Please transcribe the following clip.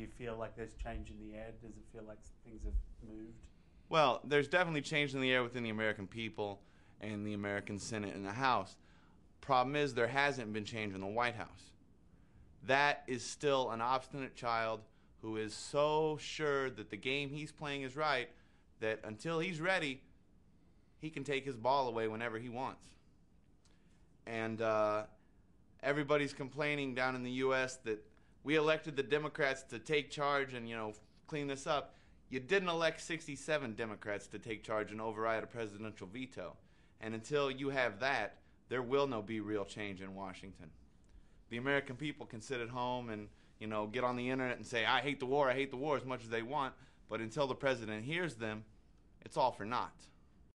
Do you feel like there's change in the air? Does it feel like things have moved? Well, there's definitely change in the air within the American people and the American Senate and the House. Problem is, there hasn't been change in the White House. That is still an obstinate child who is so sure that the game he's playing is right that until he's ready, he can take his ball away whenever he wants. And uh, everybody's complaining down in the U.S. that we elected the Democrats to take charge and you know clean this up. You didn't elect 67 Democrats to take charge and override a presidential veto. And until you have that, there will no be real change in Washington. The American people can sit at home and you know get on the internet and say I hate the war, I hate the war as much as they want, but until the president hears them, it's all for naught.